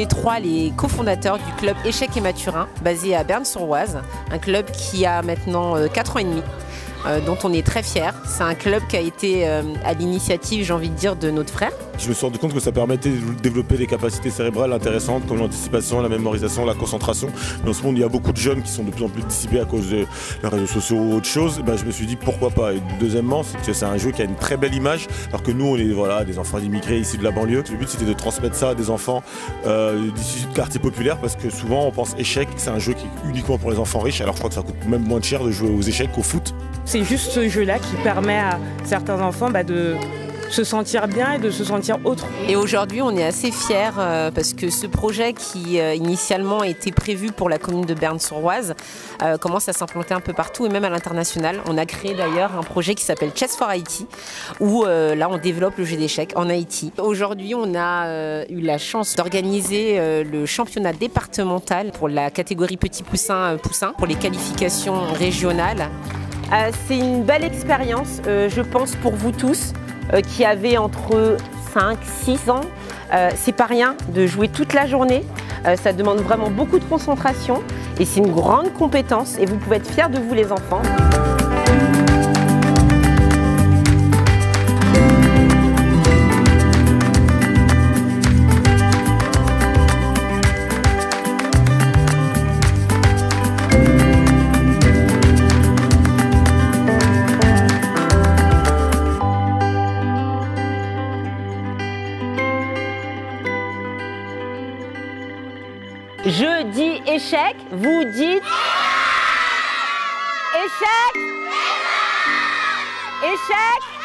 les trois les cofondateurs du club Échec et Maturin, basé à Berne-sur-Oise, un club qui a maintenant 4 ans et demi. Euh, dont on est très fier. C'est un club qui a été euh, à l'initiative, j'ai envie de dire, de notre frère. Je me suis rendu compte que ça permettait de développer des capacités cérébrales intéressantes comme l'anticipation, la mémorisation, la concentration. Dans ce monde, il y a beaucoup de jeunes qui sont de plus en plus dissipés à cause des réseaux sociaux ou autre chose. Ben, je me suis dit pourquoi pas? Deuxièmement, c'est un jeu qui a une très belle image, alors que nous, on est voilà, des enfants d'immigrés ici de la banlieue. Le but, c'était de transmettre ça à des enfants euh, d'ici du quartier populaire, parce que souvent, on pense échec, c'est un jeu qui est uniquement pour les enfants riches. Alors je crois que ça coûte même moins cher de jouer aux échecs qu'au foot. C'est juste ce jeu-là qui permet à certains enfants bah, de se sentir bien et de se sentir autre. Et aujourd'hui, on est assez fiers euh, parce que ce projet qui euh, initialement était prévu pour la commune de Berne-sur-Oise euh, commence à s'implanter un peu partout et même à l'international. On a créé d'ailleurs un projet qui s'appelle Chess for Haiti où là, on développe le jeu d'échecs en Haïti. Aujourd'hui, on a eu la chance d'organiser le championnat départemental pour la catégorie petit poussin poussin pour les qualifications régionales. C'est une belle expérience, je pense, pour vous tous qui avez entre 5, 6 ans. c'est pas rien de jouer toute la journée. ça demande vraiment beaucoup de concentration et c'est une grande compétence et vous pouvez être fiers de vous les enfants. Je dis échec, vous dites échec. Échec.